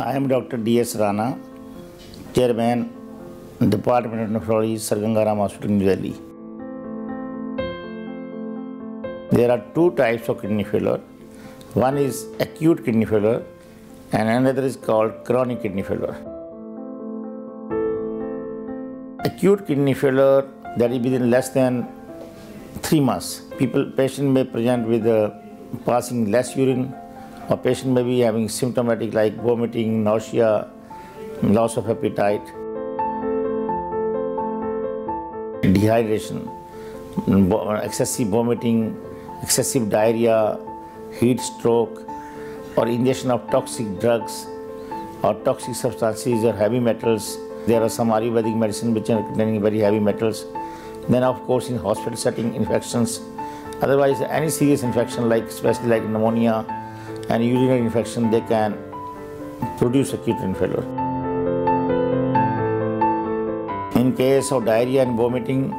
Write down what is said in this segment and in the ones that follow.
I am Dr. D.S. Rana, Chairman, Department of Nephrology, Sir Ganga Ram Hospital, New Delhi. There are two types of kidney failure. One is acute kidney failure and another is called chronic kidney failure. Acute kidney failure that is within less than three months. People, patient may present with uh, passing less urine or patient may be having symptomatic like vomiting, nausea, loss of appetite, dehydration, excessive vomiting, excessive diarrhea, heat stroke, or ingestion of toxic drugs or toxic substances or heavy metals. There are some Ayurvedic medicine which are containing very heavy metals. Then, of course, in hospital setting, infections. Otherwise, any serious infection, like especially like pneumonia and urinary infection, they can produce acute renal failure. In case of diarrhea and vomiting,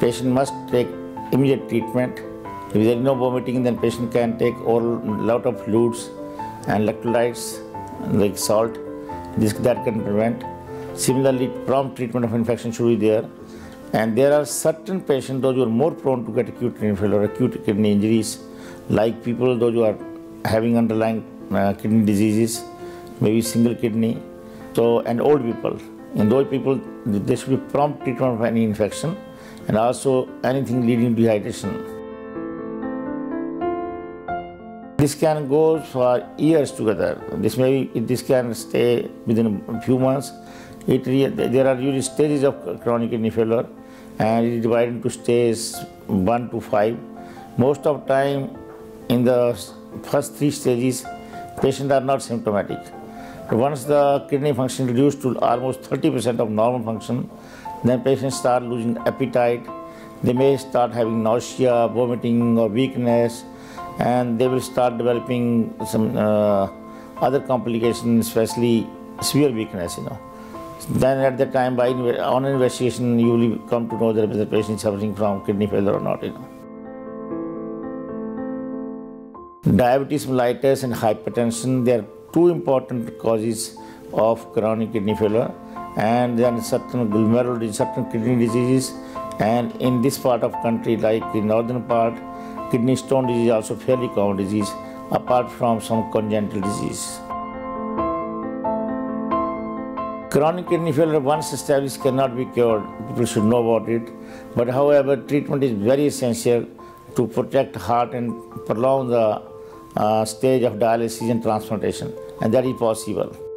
patient must take immediate treatment. If there is no vomiting, then patient can take oral lot of fluids and electrolytes like salt. This that can prevent. Similarly, prompt treatment of infection should be there. And there are certain patients, those who are more prone to get acute renal failure, acute kidney injuries, like people, those who are having underlying uh, kidney diseases, maybe single kidney, so and old people. In those people, there should be prompt treatment of any infection and also anything leading to dehydration. This can go for years together. This may this can stay within a few months. It there are usually stages of chronic kidney failure, and it is divided into stages one to five. Most of time, in the first three stages, patients are not symptomatic. Once the kidney function reduced to almost 30% of normal function, then patients start losing appetite. They may start having nausea, vomiting, or weakness, and they will start developing some uh, other complications, especially severe weakness. You know. Then at that time, by on investigation, you will come to know that the patient is suffering from kidney failure or not. You know. Diabetes mellitus and hypertension, they are two important causes of chronic kidney failure and then certain glomerular certain kidney diseases and in this part of country like the northern part kidney stone disease is also fairly common disease apart from some congenital disease. Chronic kidney failure once established cannot be cured. People should know about it. But however, treatment is very essential to protect heart and prolong the uh, stage of dialysis and transplantation and that is possible.